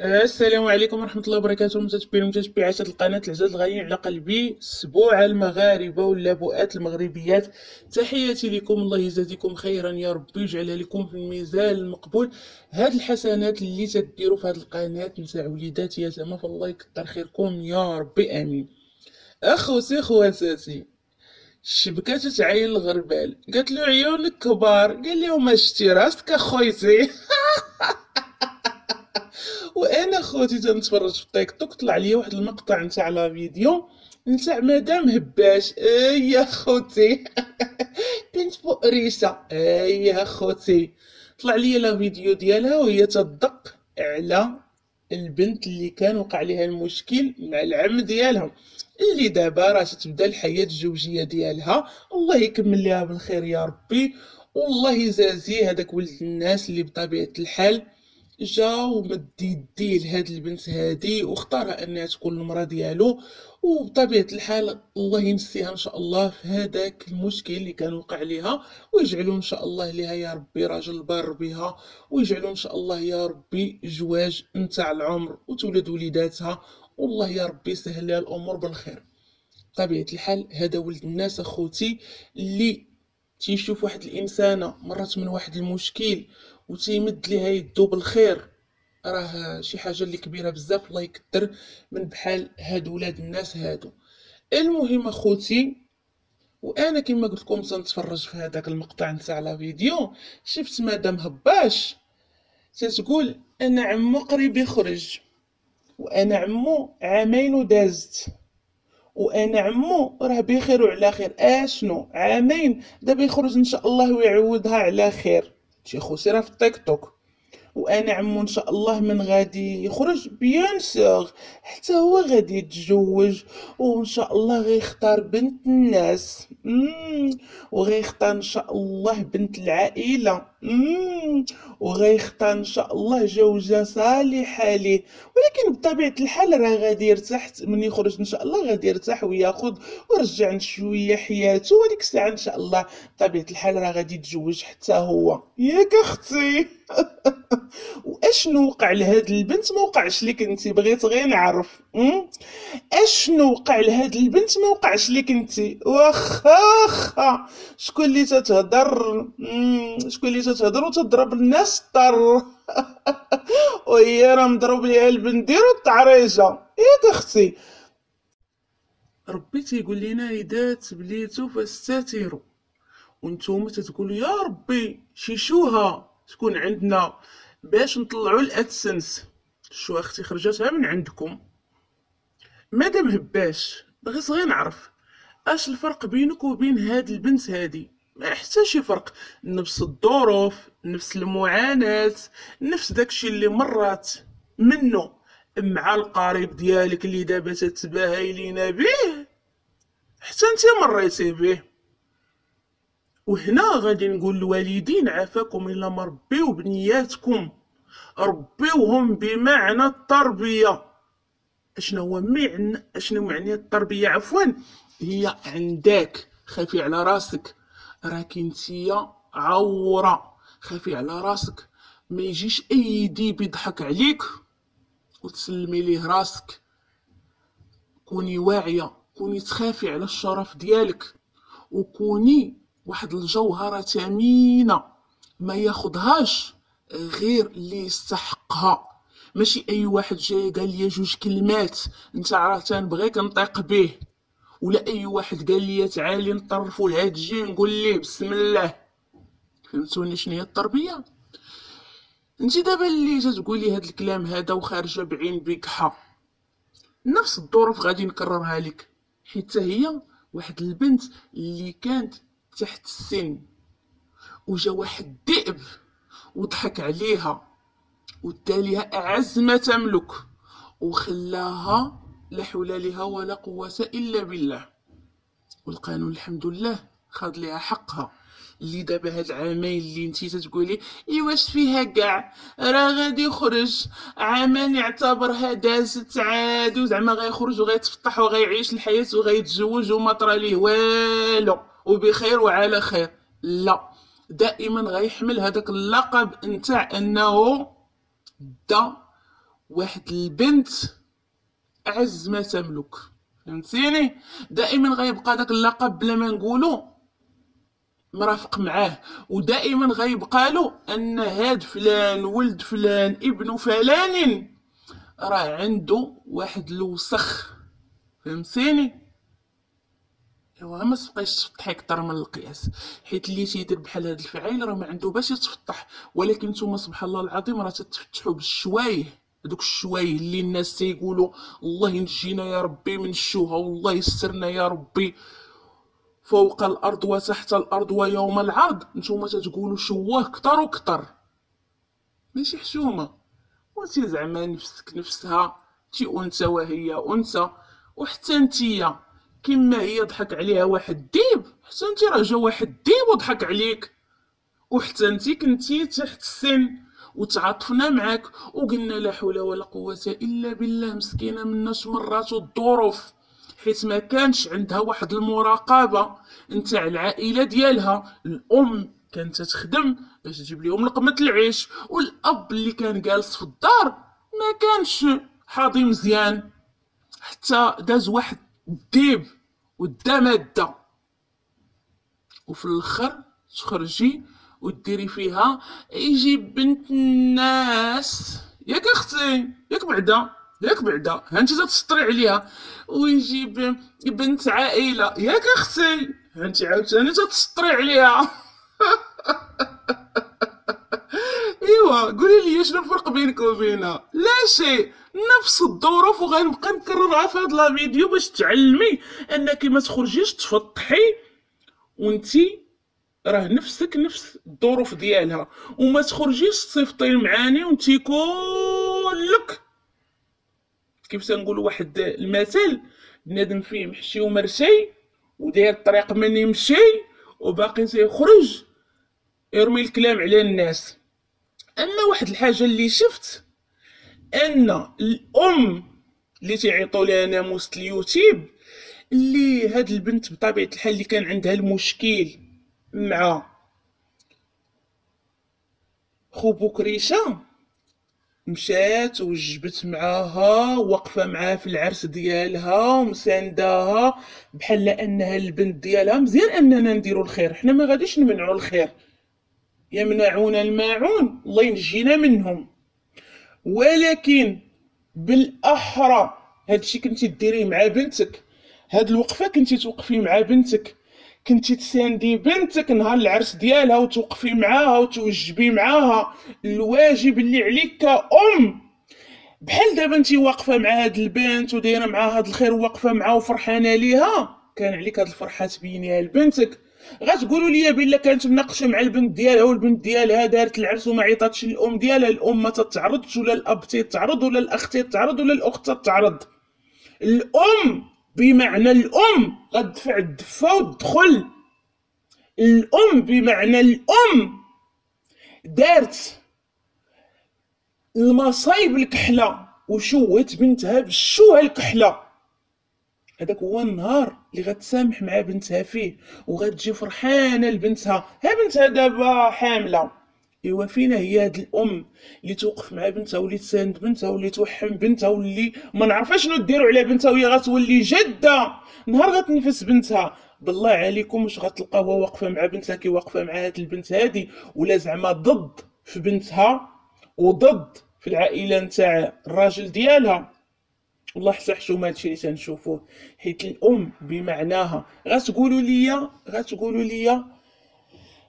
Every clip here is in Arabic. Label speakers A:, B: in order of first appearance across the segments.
A: السلام عليكم ورحمة الله وبركاته. المتتبعين ومتتبعات القناة العزاز الغاليين على قلبي. سبوع المغاربة واللابؤات المغربيات. تحياتي لكم. الله يجازيكم خيرا. يا ربي يجعلها لكم في الميزان المقبول. هاد الحسنات اللي تديروا في هاد القناة نتاع وليدات يا زعما فالله يكثر خيركم. يا ربي آمين. اخوتي خواتاتي الشبكة تتعين الغربال. قالت له عيونك كبار. قال لهم شتي راسك أخويتي؟ وأنا خوتي تنتفرج في التيك توك طلع لي واحد المقطع نتاع لا فيديو نتاع مدام هباش. إي يا خوتي. بنت بؤريسه إي يا خوتي. طلع لي لا فيديو ديالها وهي تدق على البنت اللي كان وقع لها المشكل مع العم ديالها. اللي دابا راه تبدا الحياة الزوجيه ديالها. الله يكمل لها بالخير يا ربي. والله يجازي هذاك ولد الناس اللي بطبيعة الحال جا ومد يديه لهاد البنت هادي واختارها انها تكون المرأة ديالو. وبطبيعة الحال الله ينسيها إن شاء الله في هذاك المشكل اللي كان وقع ليها. ويجعلوا إن شاء الله ليها يا ربي راجل بار بها. ويجعلوا إن شاء الله يا ربي جواج نتاع العمر وتولد وليداتها. والله يا ربي يسهل لها الأمور بالخير. بطبيعة الحال هذا ولد الناس أخوتي اللي تيشوف واحد الإنسانة مرت من واحد المشكل وتيمد ليها يدو بالخير. راه شي حاجة اللي كبيرة بزاف الله يكثر من بحال هاد ولاد الناس هادو. المهم أخوتي وأنا كما قلت لكم تنتفرج في هذاك المقطع نتاع لا فيديو. شفت مدام هباش تتقول أنا عمو قريب يخرج وأنا عمو عامين ودازت وأنا عمو راه بخير وعلى خير. أشنو؟ عامين. دابا يخرج إن شاء الله ويعودها على خير. شي راه في التيك توك. وأنا عمو إن شاء الله من غادي يخرج بيان سور حتى هو غادي يتزوج وإن شاء الله غيختار بنت الناس. وغيختار إن شاء الله بنت العائلة. وغيختار إن شاء الله جوجة صالحة ليه ولكن بطبيعة الحال راه غادي يرتاح من يخرج إن شاء الله غادي يرتاح ويأخذ ورجع شوية حياته. وديك الساعة إن شاء الله بطبيعة الحال راه غادي يتزوج حتى هو. ياك أختي وأشنو وقع لهاد البنت؟ ما وقعش لك انت بغيت غير نعرف. أشنو وقع لهاد البنت؟ ما وقعش لك انت واخا واخا. شكون اللي تتهضر؟ شكون اللي تتهضر وتضرب الناس طر. وهي راه مضروب ليها البندير والطعريجه ياك أختي. ربي تيقول لنا إذا تبليتو فاستتروا وانتوما تتقولوا يا ربي شيشوها. تكون عندنا باش نطلعوا الأدسنس. شو أختي خرجتها من عندكم. مادام هباش بغيت غير نعرف أش الفرق بينك وبين هاد البنت هادي؟ ما حتى شي فرق نفس الظروف نفس المعاناة نفس داكشي اللي مرات منه. مع القريب ديالك اللي دابا تتباهي لينا به حتى أنت مريتي به وهنا غادي نقول الوالدين عافاكم إلا ما ربيو بنياتكم ربيوهم بمعنى التربية. اشنو هو معنى اشنو معنى التربية؟ عفوا هي عندك خافي على راسك. راك انتيا عورة خافي على راسك. ما يجيش أي ديب يضحك عليك وتسلمي ليه راسك. كوني واعية كوني تخافي على الشرف ديالك. وكوني واحد الجوهرة ثمينة ما ياخدهاش غير اللي يستحقها. ماشي أي واحد جاي قال لي جوج كلمات أنت راه تنبغيك نطيق به. ولا أي واحد قال لي تعالي نطرفوا لهاد الجي نقول ليه بسم الله. فهمتوني شنو هي التربية؟ أنت دابا اللي تتقولي هاد الكلام هذا وخارجة بعين بكحة. نفس الظروف غادي نكررها لك. حيت هي واحد البنت اللي كانت تحت السن. وجا واحد الذئب وضحك عليها. وداليها أعز ما تملك وخلاها لا حول لها ولا قوة إلا بالله. والقانون الحمد لله خاض ليها حقها. اللي دابا هاد العامين اللي انتي تتقولي إيواش فيها كاع؟ راه غادي يخرج. عامان يعتبرها دازت عاد وزعما غيخرج وغيتفتح وغيعيش الحياة وغيتزوج وما طرا ليه والو. وبخير وعلى خير. لا دائما غيحمل هذاك اللقب نتاع أنه دا واحد البنت اعز ما تملك. فهمتيني؟ دائما غيبقى داك اللقب بلا ما نقولو مرافق معاه. ودائما غيبقى له أن هاد فلان ولد فلان ابن فلان راه عنده واحد الوسخ. فهمتيني؟ ايوا ما تبقايش تفطحي أكثر من القياس. حيت اللي تيدير بحال هاد الفعيل راه ما عنده باش يتفطح ولكن نتوما سبحان الله العظيم راه تتفتحوا بالشوايه هذوك الشوايه اللي الناس تيقولوا الله ينجينا يا ربي من الشوهة والله يسترنا يا ربي فوق الأرض وتحت الأرض ويوم العرض. نتوما تتقولوا شواه كتر وكتر ماشي حشومة. وانت زعما نفسك نفسها تي أنثى وهي أنثى وحتى نتيا كما هي ضحك عليها واحد ديب. حتى انت راه جا واحد ديب وضحك عليك. وحتى انت كنتي تحت السن وتعاطفنا معاك وقلنا لا حول ولا قوة إلا بالله مسكينة من مرات الظروف. حيت ما كانش عندها واحد المراقبة. نتاع العائلة ديالها. الأم كانت تخدم باش تجيب لهم لقمة العيش. والأب اللي كان جالس في الدار ما كانش حاضي مزيان. حتى داز واحد الديب ودا ماده وفي الآخر تخرجي وديري فيها يجي بنت الناس. ياك أختي ياك بعدا ياك بعدا. ها أنت تسطري عليها. ويجيب بنت عائلة. ياك أختي. ها أنت عاوتاني تسطري عليها. ايوا قولي لي شنو الفرق بينك وبينها. لا شيء. نفس الظروف وغنبقى نكررها في هذا الفيديو باش تعلمي أنك ما تخرجيش تفطحي وانتي راه نفسك نفس الظروف ديالها. وما تخرجيش تصيفطي معاني وانتي كلك. كيف تنقول واحد المثل؟ بنادم فيه محشي ومرشي وداير الطريق من يمشي وباقي تيخرج يرمي الكلام على الناس. اما واحد الحاجة اللي شفت أن الأم اللي تيعيطوا لها ناموس اليوتيوب اللي هاد البنت بطبيعة الحال اللي كان عندها المشكل مع خو بوكريشه مشات وجبت معاها واقفة معاها في العرس ديالها ومسانداها بحال أنها البنت ديالها. مزيان أننا نديرو الخير حنا ما غاديش نمنعو الخير. يمنعون الماعون الله ينجينا منهم. ولكن بالأحرى هادشي كنتي ديريه مع بنتك هاد الوقفة كنتي توقفي مع بنتك كنتي تساندي بنتك نهار العرس ديالها وتوقفي معاها وتوجبي معاها الواجب اللي عليك كأم. بحال دابا انت واقفة مع هاد البنت ودايرة معاها هاد الخير وواقفة معاها وفرحانة ليها كان عليك هاد الفرحة تبينيها لبنتك. غتقولوا لي بلا كانت مناقشة مع البنت ديالها والبنت ديالها دارت العرس وما عيطاتش للأم ديالها الأم ما تتعرضش ولا الأب تيتعرض ولا الأخ تيتعرض ولا الأخت تتعرض. الأم بمعنى الأم غتدفع الدفة وتدخل. الأم بمعنى الأم دارت المصايب الكحلة وشوهت بنتها بالشوهه الكحلة. هذاك هو النهار اللي غتسامح مع بنتها فيه وغتجي فرحانة لبنتها. ها بنتها دابا حاملة. إيوا فينا هي هاد الأم اللي توقف مع بنتها واللي تساند بنتها واللي توحم بنتها واللي ما نعرفاش شنو ديروا على بنتها وهي غتولي جدة. نهار غتنفس بنتها. بالله عليكم واش غتلقاوها واقفة مع بنتها كي واقفة مع هاد البنت هادي؟ ولا زعما ضد في بنتها وضد في العائلة نتاع الراجل ديالها. والله حتى حشومه هادشي اللي تنشوفوه حيت الأم بمعناها غتقولوا ليا غتقولوا ليا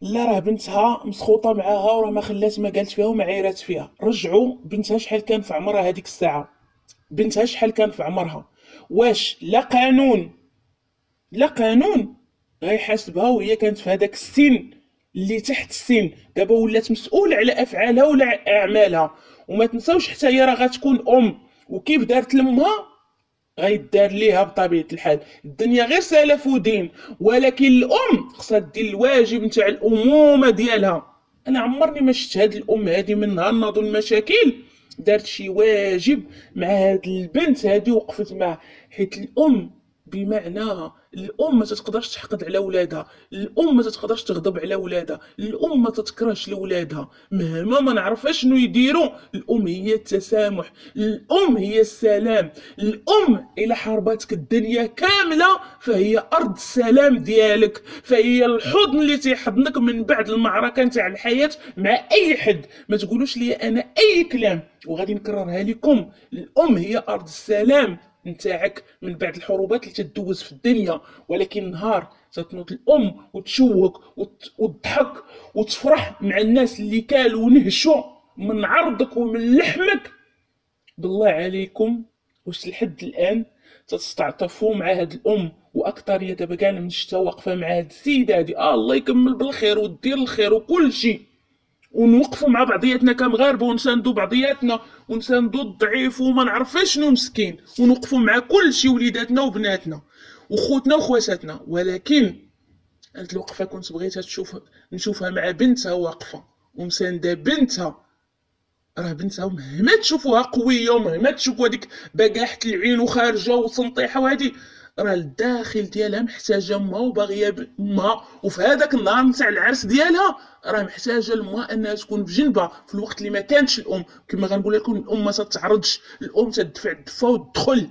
A: لا راه بنتها مسخوطة معاها وراه ما خلات ما قالت فيها وما عيرات فيها. رجعوا بنتها شحال كان في عمرها هذيك الساعة؟ بنتها شحال كان في عمرها؟ واش؟ لا قانون. لا قانون. غيحاسبها وهي كانت في هذاك السن اللي تحت السن. دابا ولات مسؤولة على أفعالها ولا أعمالها. وما تنساوش حتى هي راه غتكون أم. وكيف دارت لامها غيدار ليها بطبيعة الحال. الدنيا غير سلف ودين ولكن الأم خصها دير الواجب نتاع الأمومة ديالها. أنا عمرني ما شفت هاد الأم هادي من نهار ناضوا المشاكل. دارت شي واجب مع هاد البنت هادي وقفت معاه حيت الأم بمعنى الأم ما تقدرش تحقد على ولادها الأم ما تقدرش تغضب على ولادها الأم ما تتكرهش لولادها. مهما ما نعرف شنو يديروا الأم هي التسامح الأم هي السلام. الأم إلى حارباتك الدنيا كاملة فهي أرض السلام ديالك. فهي الحضن اللي تيحضنك من بعد المعركة نتاع الحياة مع أي حد. ما تقولوش لي أنا أي كلام وغادي نكررها لكم. الأم هي أرض السلام. نتاعك من بعد الحروبات اللي تدوز في الدنيا. ولكن نهار تتنوض الأم وتشوق وتضحك وتفرح مع الناس اللي كالوا ونهشوا من عرضك ومن لحمك. بالله عليكم واش لحد الآن تستعطفوا مع هاد الأم؟ واكثريه دابا كاع من شتا واقفه مع هاد السيدة هادي. آه الله يكمل بالخير ودير الخير وكل شيء. ونوقفوا مع بعضياتنا كمغاربه ونساندوا بعضياتنا ونساندوا الضعيف وما نعرف شنو مسكين. ونوقفوا مع كل شيء وليداتنا وبناتنا وخوتنا وخواتاتنا. ولكن هاد الوقفة كنت بغيتها تشوف نشوفها مع بنتها واقفة. ومساندة بنتها. راه بنتها مهما تشوفوها قوية ومهما تشوفوا هذيك بقاحة العين وخارجة وسنطيحة وهذه راه الداخل ديالها محتاجة ما وباغية ما وفي هذاك النهار نتاع العرس ديالها راه محتاجة لما أنها تكون بجنبها. في الوقت اللي ما كانتش الأم كما غنقول لكم الأم ما تتعرضش. الأم تدفع الدفه وتدخل.